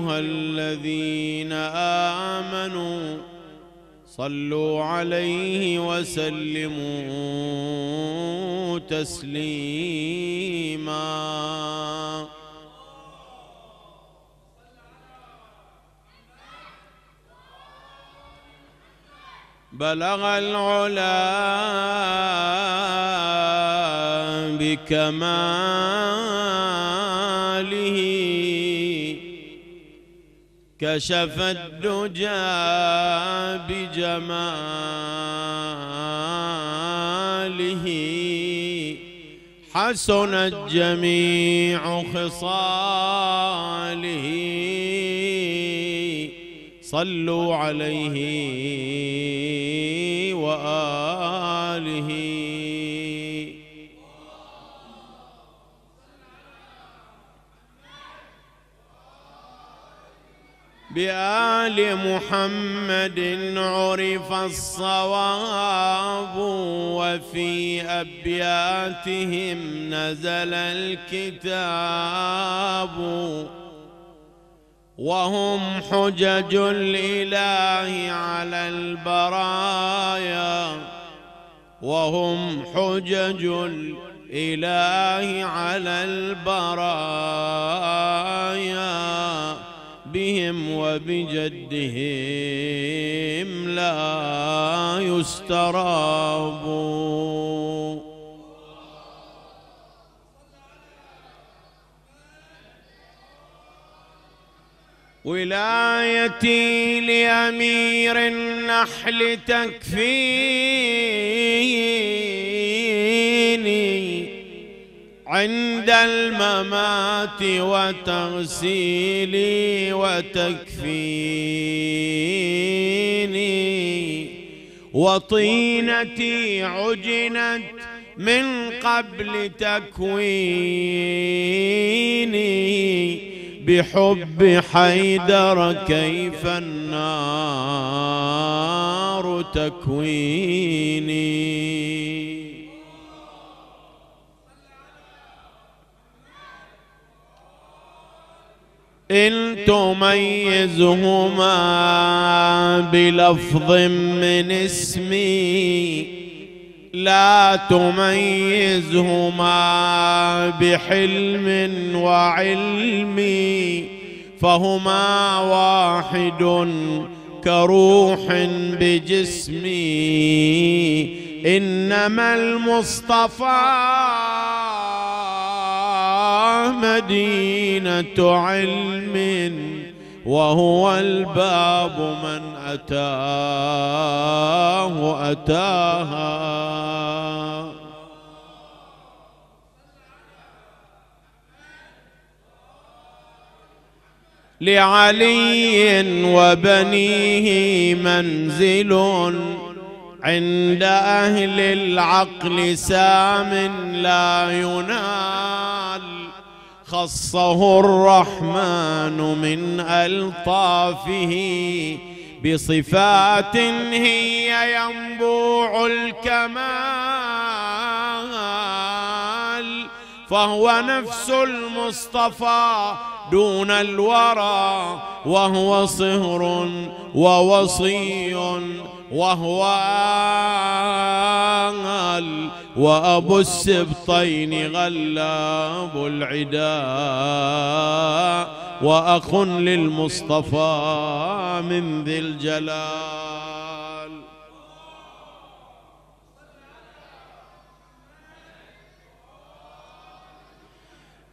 أيها الذين آمنوا صلوا عليه وسلموا تسليما. بلغ العلا بكماله كشف الدجى بجماله. حسنت جميع خصاله. صلوا عليه وآله بآل محمد عرف الصواب وفي أبياتهم نزل الكتاب وهم حجج الإله على البرايا وهم حجج الإله على البرايا بهم وبجدهم لا يستراب. ولايتي لأمير النحل تكفيني عند الممات وتغسيلي وتكفيني. وطينتي عجنت من قبل تكويني. بحب حيدر كيف النار تكويني. إن تميزهما بلفظ من اسمي لا تميزهما بحلم وعلم فهما واحد كروح بجسمي. إنما المصطفى مدينة علم وهو الباب من أتاه أتاها. لعلي وبنيه منزل عند أهل العقل سام لا ينال. خصه الرحمن من ألطافه بصفات هي ينبوع الكمال فهو نفس المصطفى دون الورى وهو صهر ووصي وهو آل وأبو السبطين غلاب العداء وأخ للمصطفى من ذي الجلال.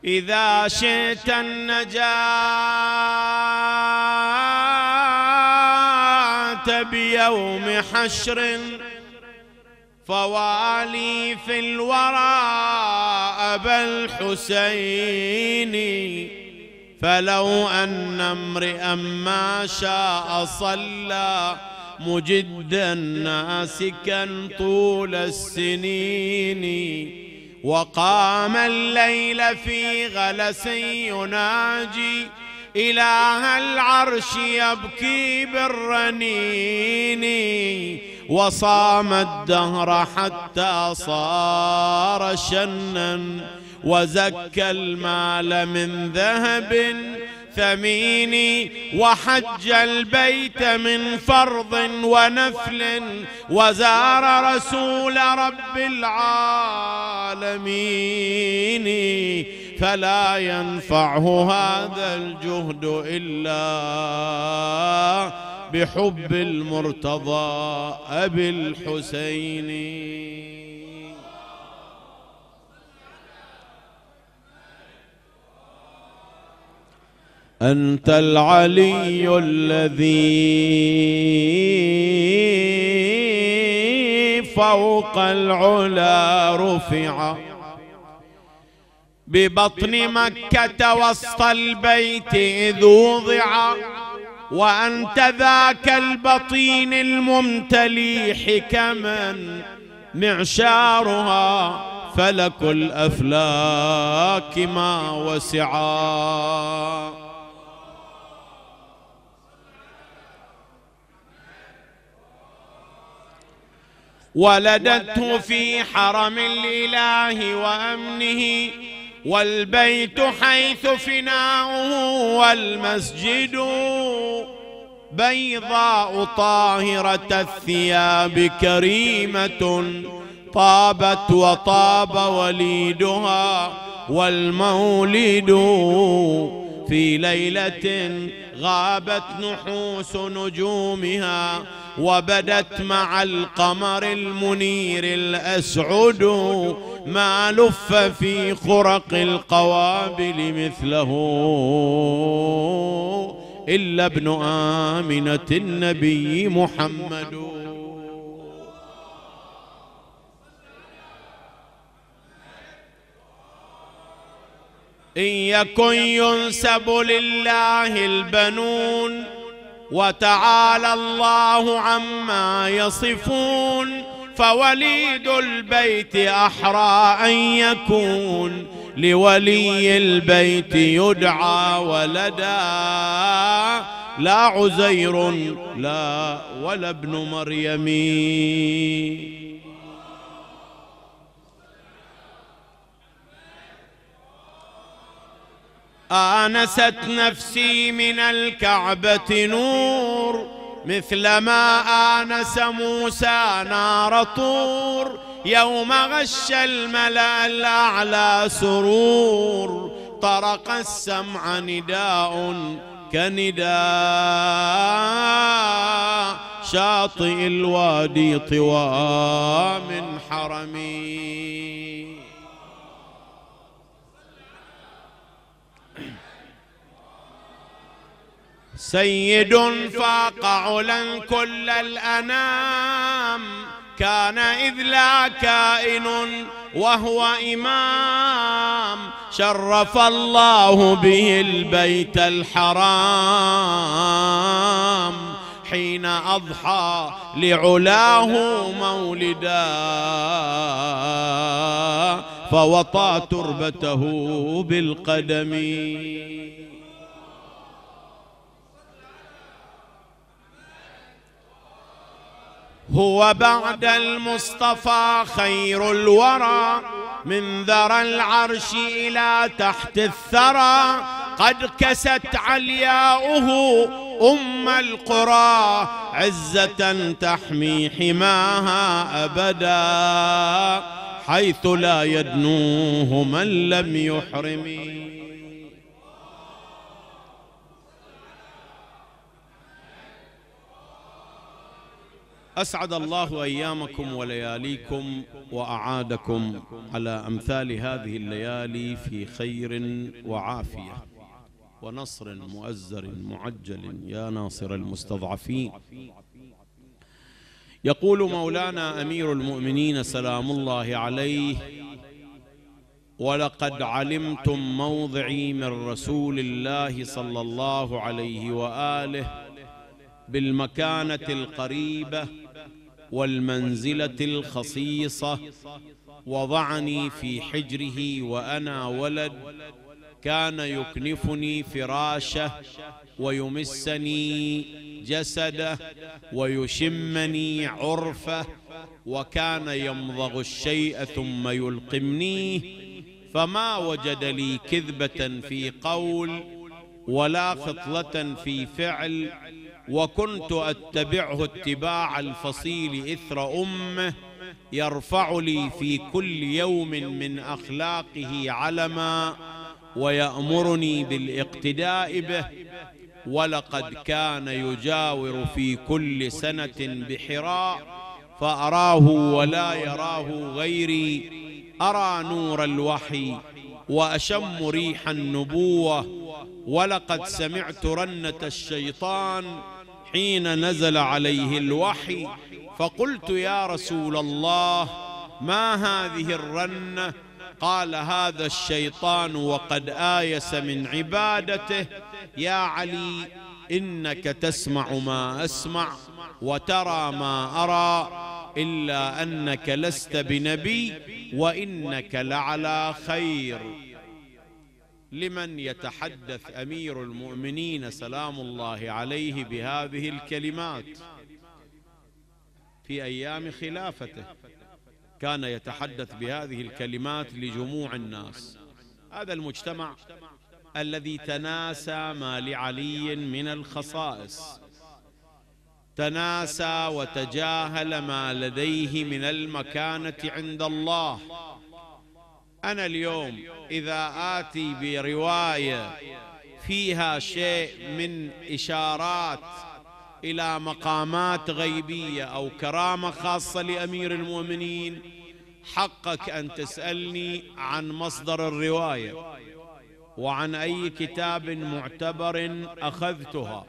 إذا شئت النجاة بيوم حشر فوالي في الورى أبا الحسين. فلو أن امرئا ما شاء صلى مجدا ناسكا طول السنين. وقام الليل في غلس يناجي إله العرش يبكي بالرنين وصام الدهر حتى صار شنا وزكى المال من ذهب ثمين وحج البيت من فرض ونفل وزار رسول رب العالمين. فلا ينفعه هذا الجهد إلا بحب المرتضى أبي الحسين. أنت العلي الذي فوق العلا رفع. ببطن مكة وسط البيت إذ وضع. وأنت ذاك البطين الممتلي حكما. معشارها فلك الأفلاك ما وسعا. ولدته في حرم الإله وأمنه والبيت حيث فناؤه والمسجد بيضاء طاهرة الثياب كريمة طابت وطاب وليدها والمولد في ليلة غابت نحوس نجومها وبدت مع القمر المنير الأسعد ما لف في خرق القوابل مثله إلا ابن آمنة النبي محمد. إن يكن ينسب لله البنون وتعالى الله عما يصفون فوليد البيت أحرى أن يكون لولي البيت يدعى ولدا. لا عزير لا ولا ابن مريم. آنست نفسي من الكعبة نور. مثلما آنس موسى نار طور يوم غش الملأ الأعلى سرور طرق السمع نداء كنداء. شاطئ الوادي طوى من حرمي. سيد فاق علا كل الأنام. كان إذ لا كائن وهو إمام. شرف الله به البيت الحرام. حين أضحى لعلاه مولدا. فوطى تربته بالقدم. هو بعد المصطفى خير الورى. من ذرى العرش إلى تحت الثرى. قد كست علياؤه أم القرى. عزة تحمي حماها أبدا. حيث لا يدنوه من لم يحرم أسعد الله أيامكم ولياليكم وأعادكم على أمثال هذه الليالي في خير وعافية ونصر مؤزر معجل يا ناصر المستضعفين. يقول مولانا أمير المؤمنين سلام الله عليه ولقد علمتم موضعي من رسول الله صلى الله عليه وآله بالمكانة القريبة والمنزلة الخصيصة. وضعني في حجره وأنا ولد. كان يكنفني فراشه ويمسني جسده ويشمني عرفه. وكان يمضغ الشيء ثم يلقمنيه فما وجد لي كذبة في قول ولا خطلة في فعل. وكنت أتبعه اتباع الفصيل إثر أمه يرفع لي في كل يوم من أخلاقه علما ويأمرني بالاقتداء به ولقد كان يجاور في كل سنة بحراء فأراه ولا يراه غيري أرى نور الوحي وأشم ريح النبوة ولقد سمعت رنة الشيطان حين نزل عليه الوحي فقلت يا رسول الله ما هذه الرنة؟ قال هذا الشيطان وقد آيس من عبادته. يا علي إنك تسمع ما أسمع وترى ما أرى إلا أنك لست بنبي وإنك لعلى خير. لمن يتحدث أمير المؤمنين سلام الله عليه بهذه الكلمات. في أيام خلافته كان يتحدث بهذه الكلمات لجموع الناس. هذا المجتمع الذي تناسى ما لعلي من الخصائص. تناسى وتجاهل ما لديه من المكانة عند الله. أنا اليوم إذا آتي برواية فيها شيء من إشارات إلى مقامات غيبية أو كرامة خاصة لأمير المؤمنين حقك أن تسألني عن مصدر الرواية وعن أي كتاب معتبر أخذتها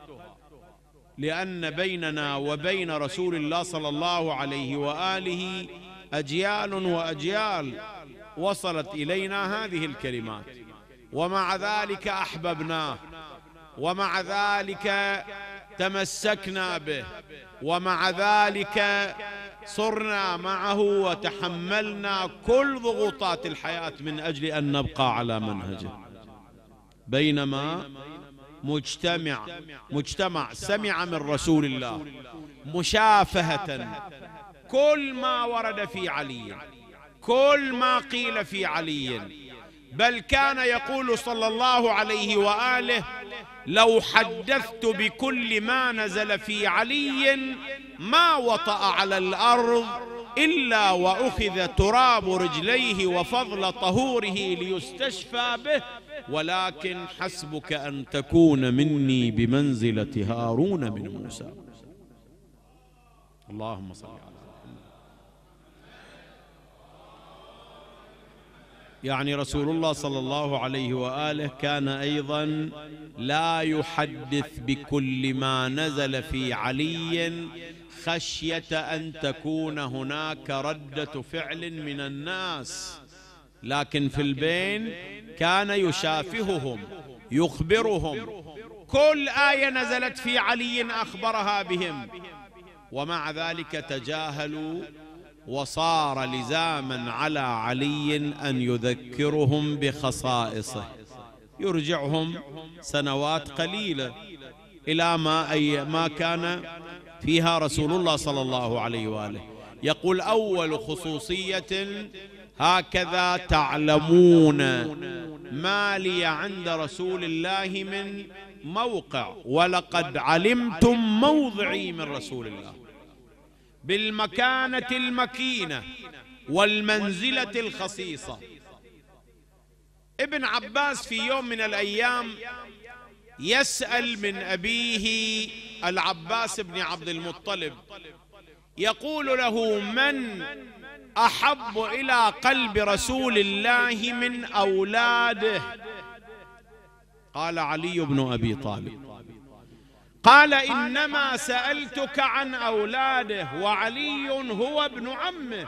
لأن بيننا وبين رسول الله صلى الله عليه وآله أجيال وأجيال وصلت إلينا هذه الكلمات. ومع ذلك احببناه ومع ذلك تمسكنا به ومع ذلك صرنا معه وتحملنا كل ضغوطات الحياة من أجل أن نبقى على منهجه بينما مجتمع مجتمع سمع من رسول الله مشافهة كل ما ورد في علي. كل ما قيل في علي. بل كان يقول صلى الله عليه وآله لو حدثت بكل ما نزل في علي ما وطأ على الأرض إلا وأخذ تراب رجليه وفضل طهوره ليستشفى به. ولكن حسبك أن تكون مني بمنزلة هارون من موسى. اللهم صل على يعني رسول الله صلى الله عليه وآله كان أيضا لا يحدث بكل ما نزل في علي خشية أن تكون هناك ردة فعل من الناس. لكن في البين كان يشافههم يخبرهم. كل آية نزلت في علي أخبرها بهم. ومع ذلك تجاهلوا وصار لزاما على علي أن يذكرهم بخصائصه. يرجعهم سنوات قليلة إلى ما أي ما كان فيها رسول الله صلى الله عليه وآله. يقول أول خصوصية هكذا تعلمون ما لي عند رسول الله من موقع ولقد علمتم موضعي من رسول الله. بالمكانة المكينة والمنزلة الخصيصة. ابن عباس في يوم من الأيام يسأل من أبيه العباس بن عبد المطلب يقول له من أحب إلى قلب رسول الله من أولاده؟ قال علي بن أبي طالب. قال إنما سألتك عن أولاده وعلي هو ابن عمه.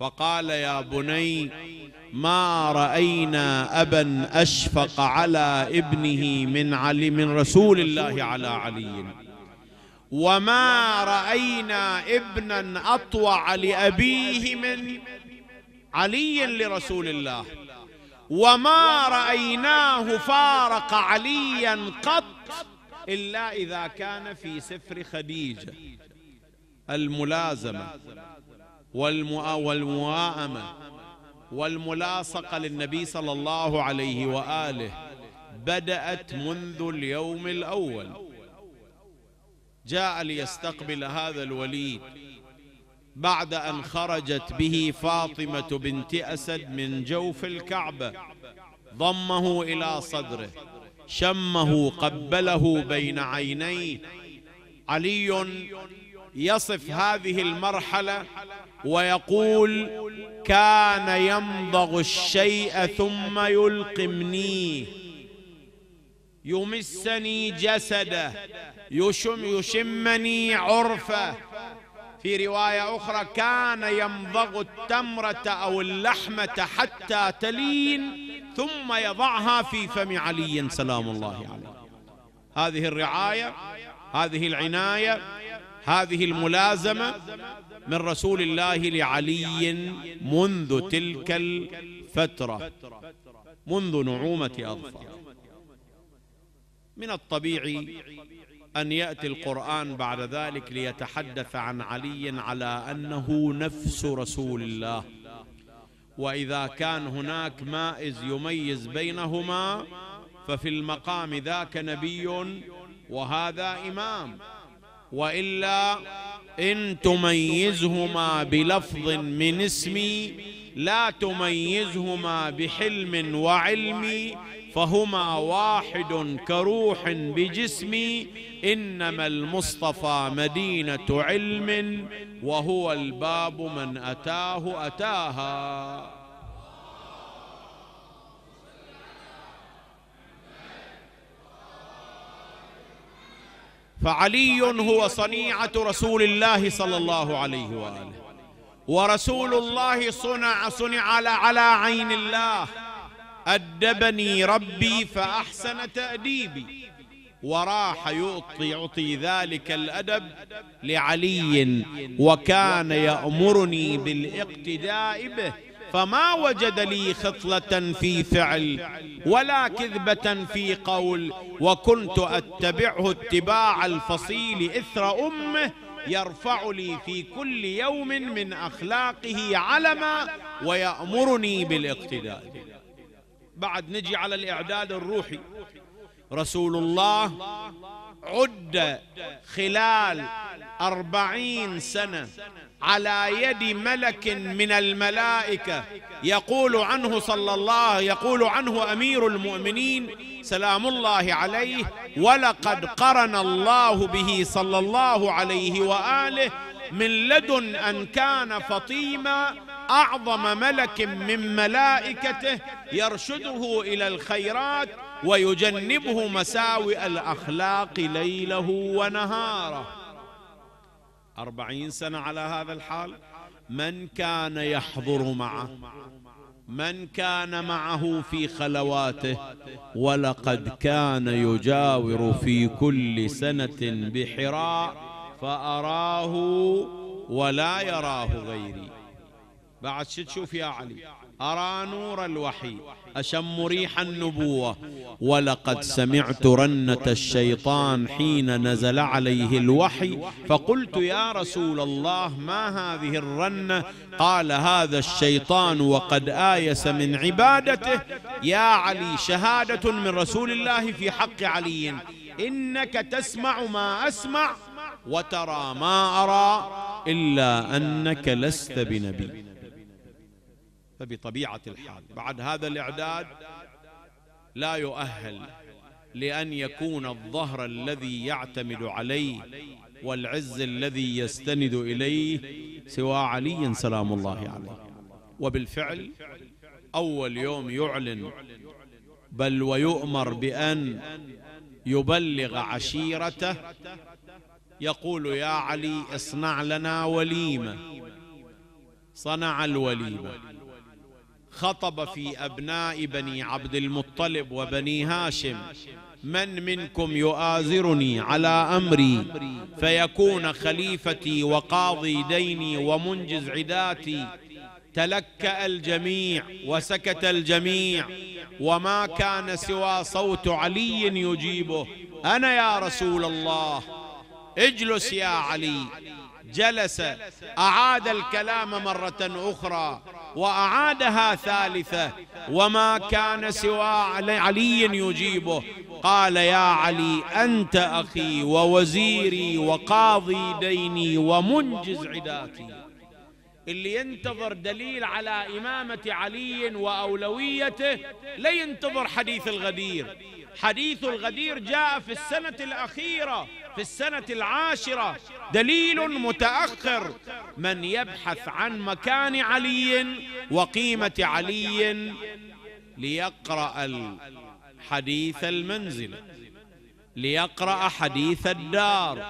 فقال يا بني ما رأينا أبا أشفق على ابنه من علي من رسول الله على علي. وما رأينا ابنا أطوع لأبيه من علي لرسول الله. وما رأيناه فارق عليا قط. إلا إذا كان في سفر خديجة. الملازمة والمواءمة والملاصقة للنبي صلى الله عليه وآله بدأت منذ اليوم الأول. جاء ليستقبل هذا الوليد بعد أن خرجت به فاطمة بنت أسد من جوف الكعبة ضمه إلى صدره. شمه قبله بين عينيه. علي يصف هذه المرحلة ويقول كان يمضغ الشيء ثم يلقمنيه يمسني جسده يشم يشمني عرفه. في رواية أخرى كان يمضغ التمره أو اللحمة حتى تلين ثم يضعها في فم علي سلام الله عليه. هذه الرعاية هذه العناية هذه الملازمة من رسول الله لعلي منذ تلك الفترة منذ نعومة أظفار. من الطبيعي أن يأتي القرآن بعد ذلك ليتحدث عن علي على أنه نفس رسول الله. وإذا كان هناك مائز يميز بينهما ففي المقام ذاك نبي وهذا إمام. وإلا إن تميزهما بلفظ من اسمي لا تميزهما بحلم وعلم فهما واحد كروح بجسمي إنما المصطفى مدينة علم وهو الباب من أتاه أتاها. فعلي هو صنيعة رسول الله صلى الله عليه وآله. ورسول الله صنع صنع على, على عين الله. أدبني ربي فأحسن تأديبي. وراح يعطي يعطي ذلك الأدب لعلي وكان يأمرني بالاقتداء به. فما وجد لي خصله في فعل ولا كذبة في قول. وكنت أتبعه اتباع الفصيل إثر أمه يرفع لي في كل يوم من أخلاقه علما ويأمرني بالاقتداء. بعد نجي على الإعداد الروحي. رسول الله عد خلال أربعين سنة على يد ملك من الملائكة. يقول عنه صلى الله يقول عنه أمير المؤمنين سلام الله عليه ولقد قرن الله به صلى الله عليه وآله من لدن أن كان فطيما أعظم ملك من ملائكته يرشده إلى الخيرات ويجنبه مساوئ الأخلاق ليله ونهاره. أربعين سنة على هذا الحال. من كان يحضر معه؟ من كان معه في خلواته؟ ولقد كان يجاور في كل سنة بحراء فأراه ولا يراه غيري. بعد شو تشوف يا علي؟ أرى نور الوحي أشم ريح النبوة ولقد سمعت رنة الشيطان حين نزل عليه الوحي فقلت يا رسول الله ما هذه الرنة؟ قال هذا الشيطان وقد آيس من عبادته. يا علي شهادة من رسول الله في حق علي. إنك تسمع ما أسمع وترى ما أرى إلا أنك لست بنبي. فبطبيعة الحال. بعد هذا الإعداد لا يؤهل لأن يكون الظهر الذي يعتمد عليه والعز الذي يستند إليه سوى علي سلام الله عليه. وبالفعل أول يوم يعلن بل ويؤمر بأن يبلغ عشيرته يقول يا علي اصنع لنا وليمة. صنع الوليمة. خطب في أبناء بني عبد المطلب وبني هاشم. من منكم يؤازرني على أمري؟ فيكون خليفتي وقاضي ديني ومنجز عداتي. تلكا الجميع وسكت الجميع وما كان سوى صوت علي يجيبه. أنا يا رسول الله اجلس يا علي. جلس أعاد الكلام مرة أخرى. وأعادها ثالثة. وما كان سوى علي يجيبه. قال يا علي أنت أخي ووزيري وقاضي ديني ومنجز عداتي. اللي ينتظر دليل على إمامة علي وأولويته لا ينتظر حديث الغدير. حديث الغدير جاء في السنة الأخيرة. في السنة العاشرة دليل متأخر من يبحث عن مكان علي وقيمة علي ليقرأ حديث المنزل ليقرأ حديث الدار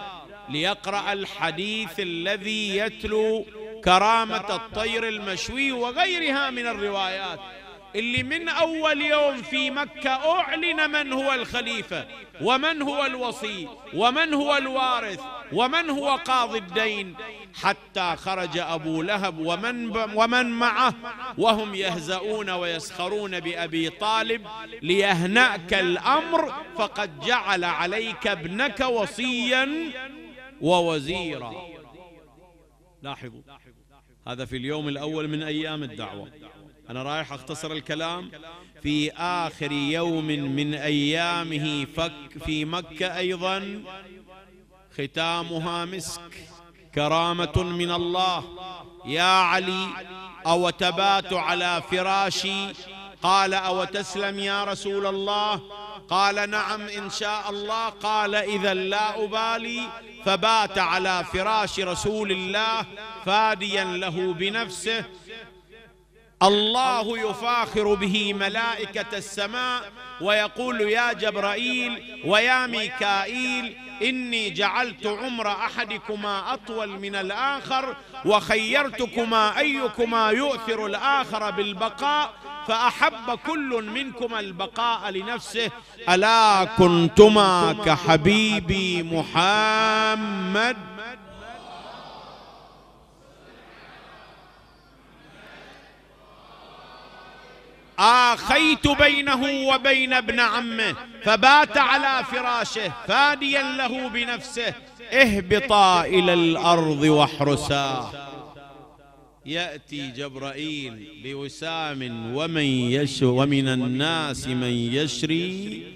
ليقرأ الحديث الذي يتلو كرامة الطير المشوي وغيرها من الروايات. اللي من أول يوم في مكة أعلن من هو الخليفة ومن هو الوصي ومن هو الوارث ومن هو قاضي الدين حتى خرج أبو لهب ومن, ومن معه وهم يهزؤون ويسخرون بأبي طالب ليهنأك الأمر فقد جعل عليك ابنك وصيا ووزيرا. لاحظوا هذا في اليوم الأول من أيام الدعوة. أنا رايح أختصر الكلام في آخر يوم من أيامه فك في مكة أيضا. ختامها مسك كرامة من الله. يا علي أو تبات على فراشي؟ قال أو تسلم يا رسول الله؟ قال نعم إن شاء الله. قال إذا لا أبالي. فبات على فراش رسول الله فاديا له بنفسه. الله يفاخر به ملائكة السماء ويقول يا جبرائيل ويا ميكائيل إني جعلت عمر أحدكما أطول من الآخر وخيرتكما أيكما يؤثر الآخر بالبقاء فأحب كل منكما البقاء لنفسه. ألا كنتما كحبيبي محمد؟ آخيت بينه وبين ابن عمه فبات على فراشه فاديا له بنفسه اهبطا إلى الأرض واحرسا. يأتي جبرائيل بوسام ومن يش ومن الناس من يشري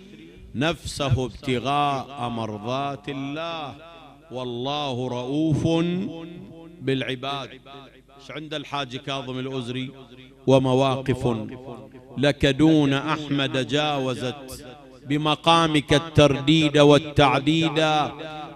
نفسه ابتغاء مرضات الله. والله رؤوف بالعباد. عند الحاج كاظم الأزري ومواقف لك دون أحمد جاوزت بمقامك الترديد والتعديد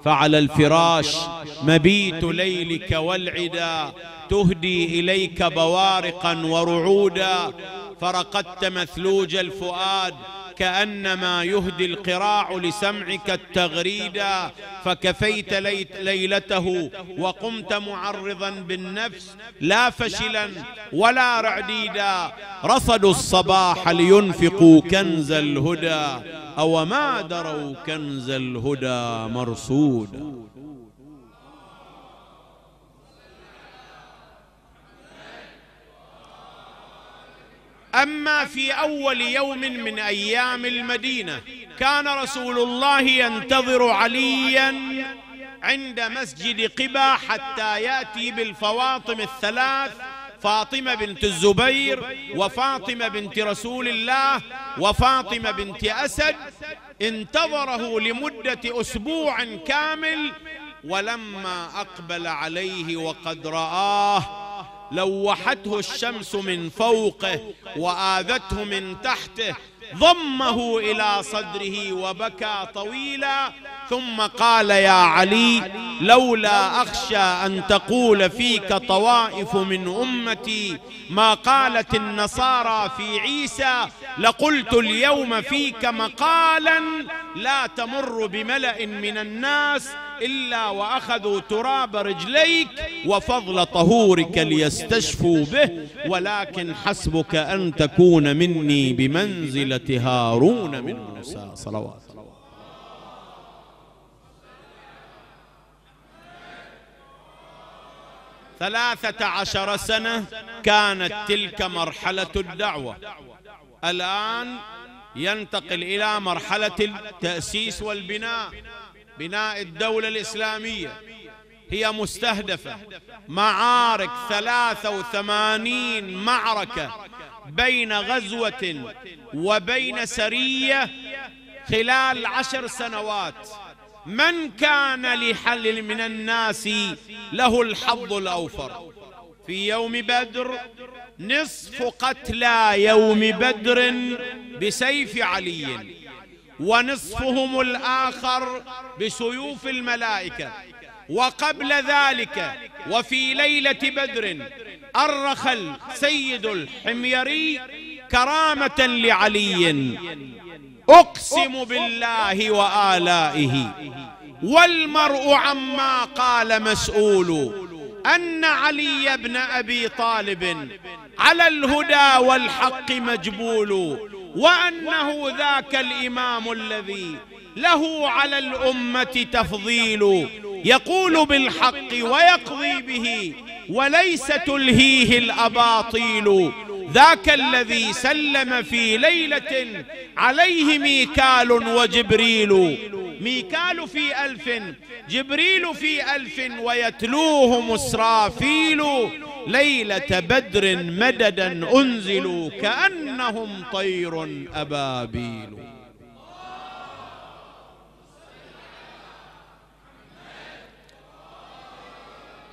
فعلى الفراش مبيت ليلك والعدا تهدي إليك بوارقا ورعودا فرقدت مثلوج الفؤاد كأنما يهدي القراع لسمعك التغريدا فكفيت ليلته وقمت معرضا بالنفس لا فشلا ولا رعديدا. رصدوا الصباح لينفقوا كنز الهدى أو ما دروا كنز الهدى مرصودا. أما في أول يوم من أيام المدينة كان رسول الله ينتظر عليا عند مسجد قبا حتى يأتي بالفواطم الثلاث فاطمة بنت الزبير وفاطمة بنت رسول الله وفاطمة بنت أسد انتظره لمدة أسبوع كامل ولما أقبل عليه وقد رآه لوحته الشمس من فوقه وآذته من تحته ضمه إلى صدره وبكى طويلا. ثم قال يا علي لولا أخشى أن تقول فيك طوائف من أمتي ما قالت النصارى في عيسى لقلت اليوم فيك مقالا لا تمر بملأ من الناس إلا وأخذوا تراب رجليك وفضل طهورك ليستشفوا به ولكن حسبك أن تكون مني بمنزلة هارون من موسى. صلوات. ثلاثة عشر سنة كانت تلك مرحلة الدعوة. الآن ينتقل إلى مرحلة التأسيس والبناء. بناء الدولة الإسلامية هي مستهدفة. معارك ثلاثة وثمانين معركة بين غزوة وبين سرية خلال عشر سنوات. من كان لحل من الناس له الحظ الأوفر؟ في يوم بدر نصف قتلى يوم بدر بسيف علي. ونصفهم الآخر بسيوف الملائكة. وقبل ذلك وفي ليلة بدر أرخ السيد الحميري كرامة لعلي. أقسم بالله وآلائه. والمرء عما قال مسؤول أن علي بن أبي طالب على الهدى والحق مجبول. وأنه ذاك الإمام الذي له على الأمة تفضيل يقول بالحق ويقضي به وليس تلهيه الأباطيل. ذاك الذي سلم في ليلة عليه ميكال وجبريل. ميكال في ألف جبريل في ألف ويتلوهم إسرافيل ليلة بدر مددا أنزلوا كأنهم طير أبابيل.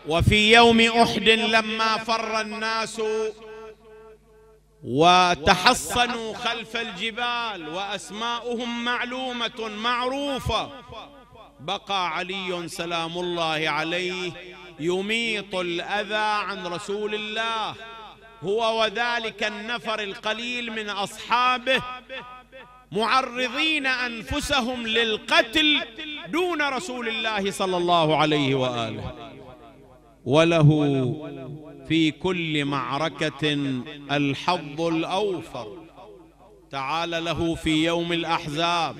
وفي يوم أحد لما فر الناس وتحصنوا خلف الجبال وأسماؤهم معلومة معروفة. بقى علي سلام الله عليه. يميط الأذى عن رسول الله. هو وذلك النفر القليل من أصحابه معرضين أنفسهم للقتل دون رسول الله صلى الله عليه وآله. وله في كل معركة الحظ الأوفر. تعال له في يوم الأحزاب.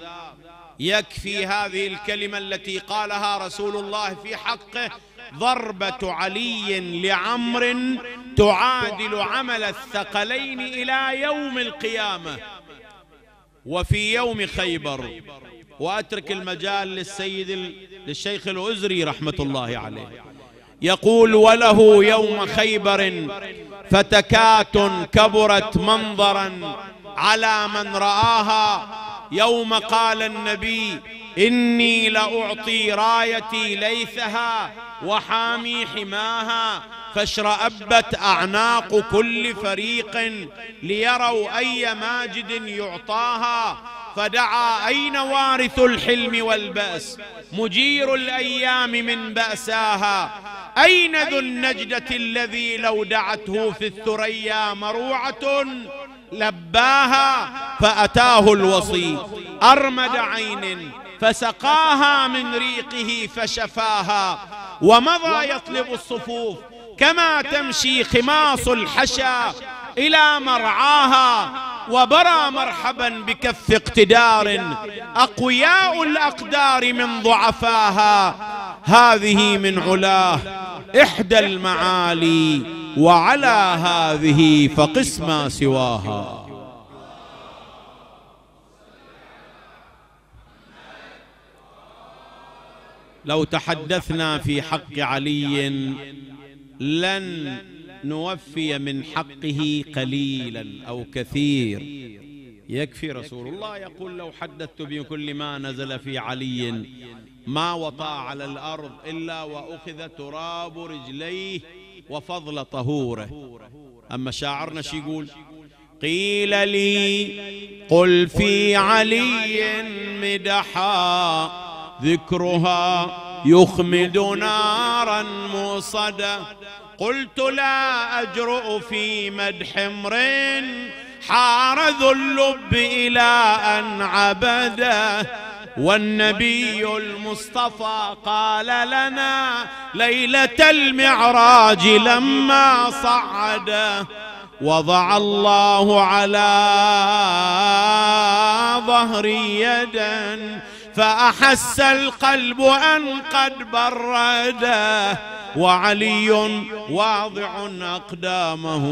يكفي هذه الكلمة التي قالها رسول الله في حقه. ضربة علي لعمر تعادل عمل الثقلين إلى يوم القيامة. وفي يوم خيبر وأترك المجال للسيد للشيخ الأزري رحمة الله عليه. يقول وله يوم خيبر فتكات كبرت منظرا على من رآها يوم قال النبي إني لأعطي رايتي ليثها وحامي حماها فاشرأبت أعناق كل فريق ليروا أي ماجد يعطاها فدعا أين وارث الحلم والبأس مجير الأيام من بأساها أين ذو النجدة الذي لو دعته في الثريا مروعة لباها فأتاه الوصي أرمد عين فسقاها من ريقه فشفاها ومضى يطلب الصفوف كما تمشي خماص الحشا إلى مرعاها وبرى مرحبا بكف اقتدار أقوياء الأقدار من ضعفاها هذه من علاه إحدى المعالي وعلى هذه فقس ما سواها. لو تحدثنا في حق علي لن نوفي من حقه قليلا أو كثير يكفي رسول الله يقول لو حدثت بكل ما نزل في علي ما وطى على الأرض إلا وأخذ تراب رجليه وفضل طهوره. أما شاعرنا شي يقول قيل لي قل في علي مدحا ذكرها يخمد نارا موصدا قلت لا أجرؤ في مدح أمر حار ذو اللب إلى أن عبده والنبي المصطفى قال لنا ليلة المعراج لما صعد. وضع الله على ظهري يدا. فأحس القلب أن قد برده وعلي واضع أقدامه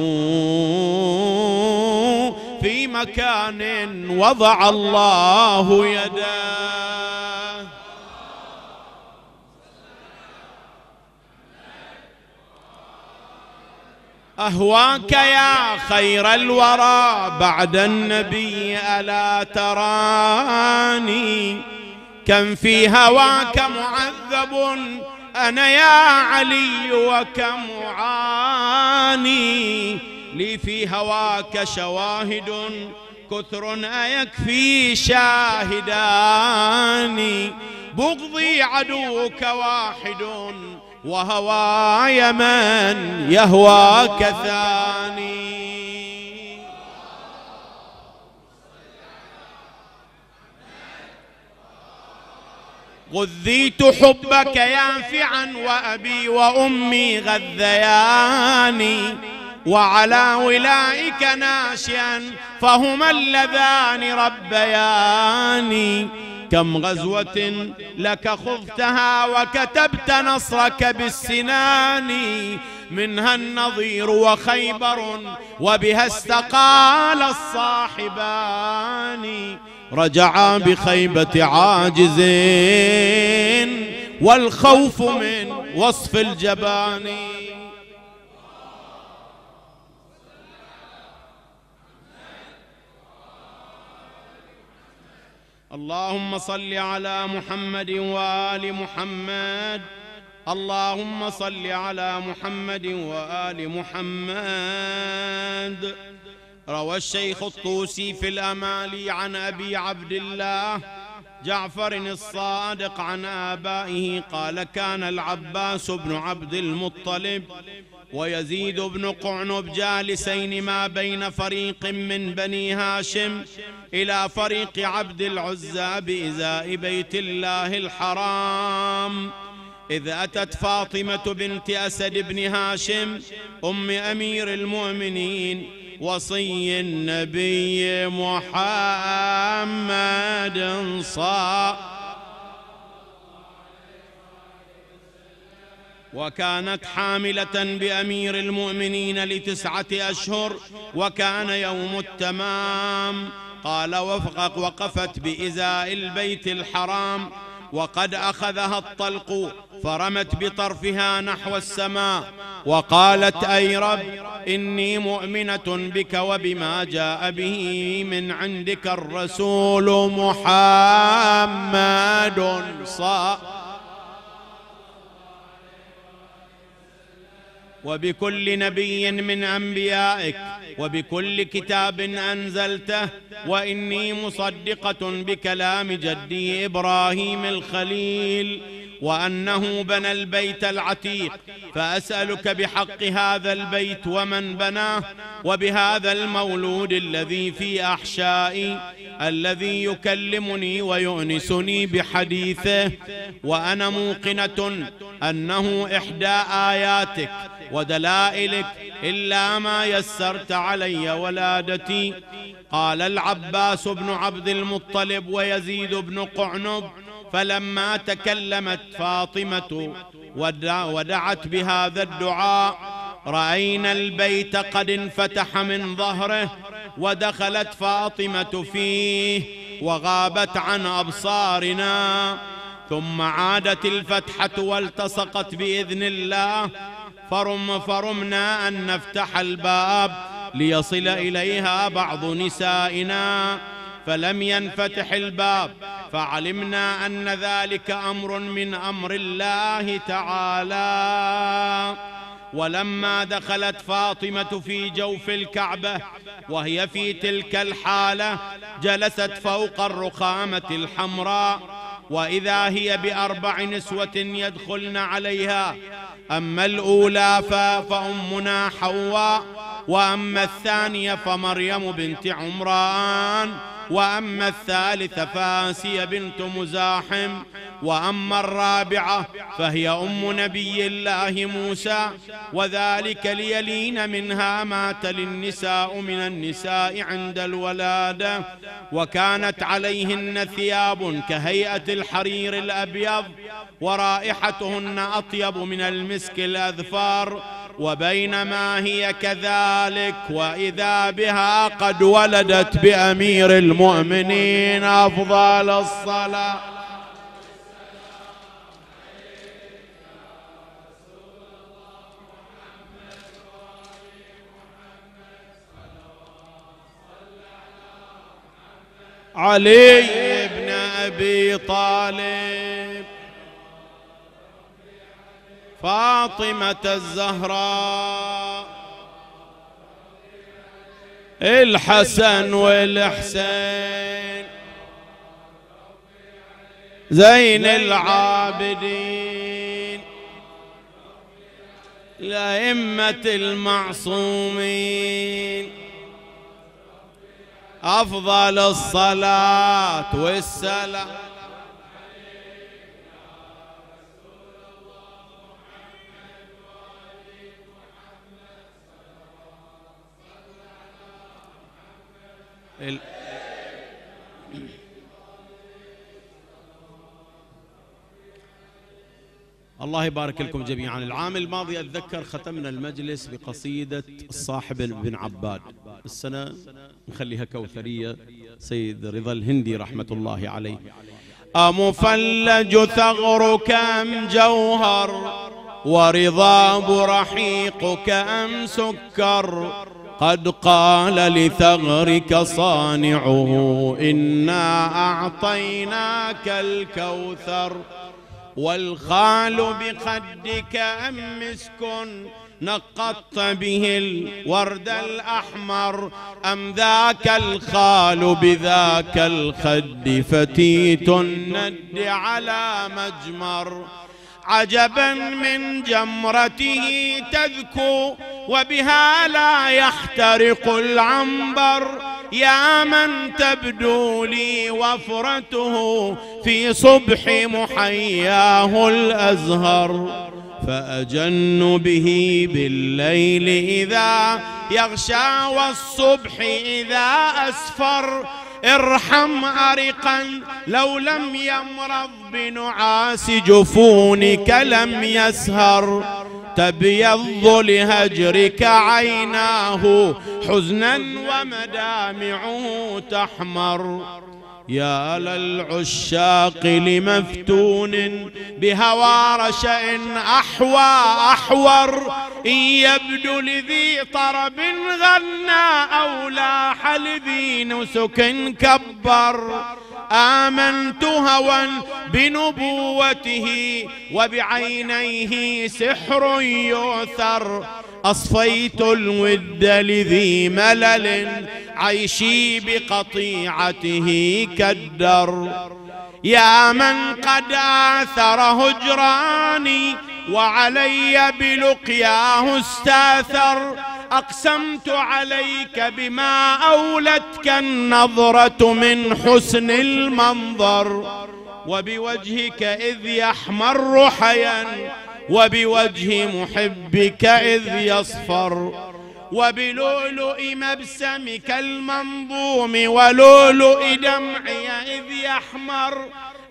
في مكان وضع الله يداه أهواك يا خير الورى بعد النبي ألا تراني؟ كم في هواك معذب أنا يا علي وكم أعاني لي في هواك شواهد كثر أيكفي شاهداني. بغضي عدوك واحد وهواي من يهواك ثاني. غذيت حبك يافعا وأبي وأمي غذياني وعلى ولائك ناشئا فهما اللذان ربياني كم غزوة لك خذتها وكتبت نصرك بالسنان منها النظير وخيبر وبها استقال الصاحبان رجعا بخيبة عاجزين والخوف من وصف الجبان. اللهم صل على محمد وآل محمد. اللهم صل على محمد وآل محمد. روى الشيخ الطوسي في الأمالي عن أبي عبد الله جعفر الصادق عن آبائه قال كان العباس بن عبد المطلب ويزيد بن قعنب جالسين ما بين فريق من بني هاشم إلى فريق عبد العزى بإزاء بيت الله الحرام إذ أتت فاطمة بنت أسد بن هاشم أم أمير المؤمنين وصي النبي محمد صلى وكانت حاملة بأمير المؤمنين لتسعة أشهر وكان يوم التمام. قال وفق وقفت بإزاء البيت الحرام وقد أخذها الطلق فرمت بطرفها نحو السماء وقالت أي رب إني مؤمنة بك وبما جاء به من عندك الرسول محمد صلى وبكل نبي من أنبيائك وبكل كتاب أنزلته وإني مصدقة بكلام جدي إبراهيم الخليل. وأنه بنى البيت العتيق فأسألك بحق هذا البيت ومن بناه وبهذا المولود الذي في أحشائي الذي يكلمني ويؤنسني بحديثه. وأنا موقنة أنه إحدى آياتك ودلائلك إلا ما يسرت علي ولادتي. قال العباس بن عبد المطلب ويزيد بن قعنب فلما تكلمت فاطمة ودعت بهذا الدعاء رأينا البيت قد انفتح من ظهره ودخلت فاطمة فيه وغابت عن أبصارنا. ثم عادت الفتحة والتصقت بإذن الله. فرم فرمنا أن نفتح الباب ليصل إليها بعض نسائنا. فلم ينفتح الباب. فعلمنا أن ذلك أمر من أمر الله تعالى. ولما دخلت فاطمة في جوف الكعبة وهي في تلك الحالة جلست فوق الرخامة الحمراء. وإذا هي بأربع نسوة يدخلن عليها أما الأولى فأمنا حواء وأما الثانية فمريم بنت عمران. وأما الثالثه فاسية بنت مزاحم وأما الرابعة فهي أم نبي الله موسى وذلك ليلين منها ما تلي النساء من النساء عند الولادة وكانت عليهن ثياب كهيئة الحرير الأبيض ورائحتهن أطيب من المسك الأذفار وبينما هي كذلك وإذا بها قد ولدت بأمير المؤمنين أفضل الصلاة. علي بن أبي طالب. فاطمة الزهراء. الحسن والحسين. زين العابدين. الأئمة المعصومين. أفضل الصلاة والسلام. ال... الله يبارك لكم جميعا. العام الماضي أتذكر ختمنا المجلس بقصيدة الصاحب بن عباد. السنة نخليها كوثرية. سيد رضا الهندي رحمة الله عليه. أمفلج ثغرك أم جوهر ورضاب رحيقك أم سكر. قد قال لثغرك صانعه إنا أعطيناك الكوثر والخال بخدك أم مسك نقضت به الورد الأحمر أم ذاك الخال بذاك الخد فتيت الند على مجمر عجبا من جمرته تذكو وبها لا يحترق العنبر. يا من تبدو لي وفرته في صبح محياه الأزهر. فأجن به بالليل إذا يغشى والصبح إذا أسفر. ارحم أرقا لو لم يمرض بنعاس جفونك لم يسهر. تبيض لهجرك عيناه حزنا ومدامعه تحمر. يا للعشاق لمفتون بهوى رشأ أحوى أحور إن يبدو لذي طرب غنى أو لاح لذي نسك كبر. آمنت هوى بنبوته وبعينيه سحر يؤثر. أصفيت الود لذي ملل عيشي بقطيعته كالدر. يا من قد آثر هجراني وعلي بلقياه استاثر. أقسمت عليك بما أولتك النظرة من حسن المنظر. وبوجهك إذ يحمر حيا وبوجه محبك إذ يصفر. وبلؤلؤ مبسمك المنظوم ولؤلؤ دمعي إذ يحمر.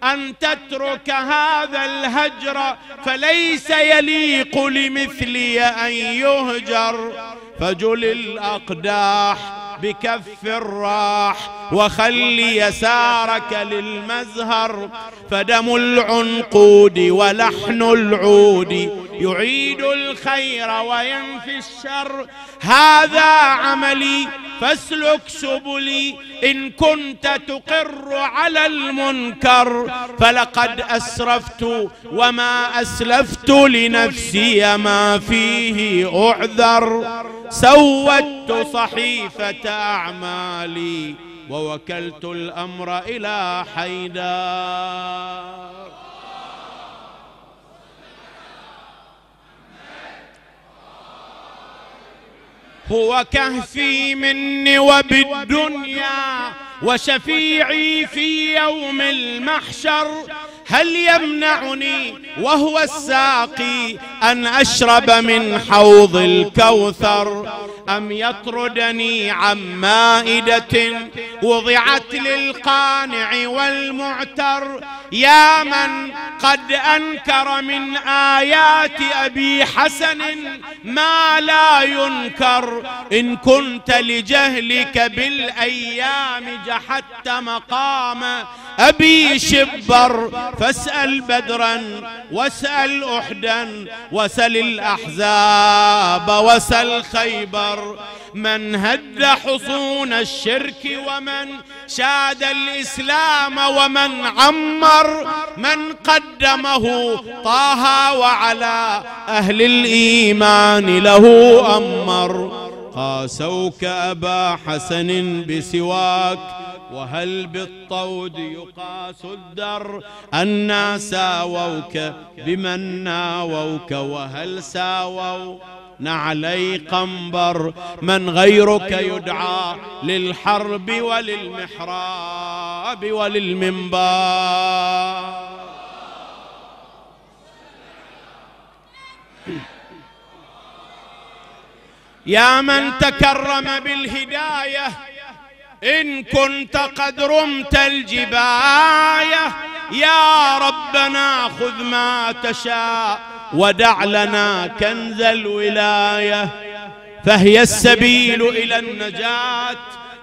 أن تترك هذا الهجر فليس يليق لمثلي أن يهجر. فجل الأقداح بكف الراح وخل يسارك للمزهر. فدم العنقود ولحن العود يعيد الخير وينفي الشر. هذا عملي فاسلك سبلي إن كنت تقر على المنكر فلقد أسرفت وما أسلفت لنفسي ما فيه أعذر. سودت صحيفة أعمالي ووكلت الأمر إلى حيدار هو كهفي مني وبالدنيا وشفيعي في يوم المحشر. هل يمنعني وهو الساقي أن أشرب من حوض الكوثر؟ أم يطردني عن مائدة وضعت للقانع والمعتر؟ يا من قد أنكر من آيات أبي حسن ما لا ينكر. إن كنت لجهلك بالأيام جحدت مقام أبي شبر فاسأل بدرا واسأل احدا وسل الأحزاب وسل خيبر. من هد حصون الشرك ومن شاد الإسلام ومن عمر من قدمه طه وعلى أهل الإيمان له أمر. قاسوك أبا حسن بسواك وهل بالطود يقاس الدر أنا ساووك بمن ناووك وهل ساووا نعلي قنبر من غيرك يدعى للحرب وللمحراب وللمنبر. يا من تكرم بالهداية إن كنت قد رمت الجباية يا ربنا خذ ما تشاء ودع لنا كنز الولاية. فهي السبيل إلى النجاة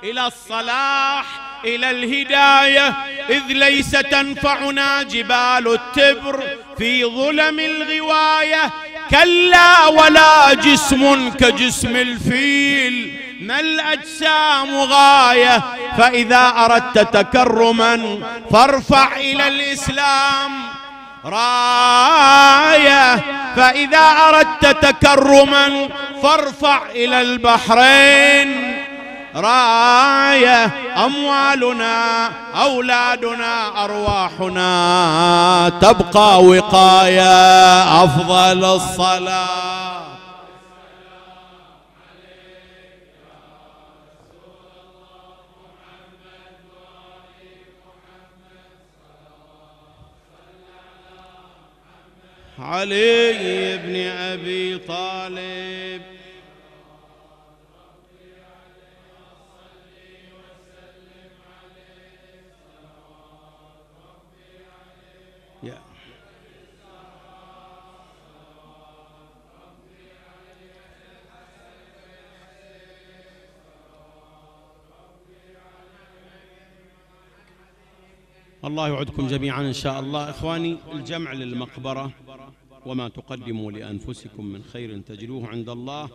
إلى الصلاح إلى الهداية. إذ ليس تنفعنا جبال التبر في ظلم الغواية كلا ولا جسم كجسم الفيل. ما الأجسام غاية؟ فإذا أردت تكرما فارفع إلى الإسلام راية. فإذا أردت تكرما فارفع إلى البحرين راية. أموالنا أولادنا أرواحنا تبقى وقاية. أفضل الصلاة. علي بن أبي طالب. الله يعدكم جميعا إن شاء الله. إخواني الجمع للمقبرة وما تقدموا لأنفسكم من خير تجدوه عند الله.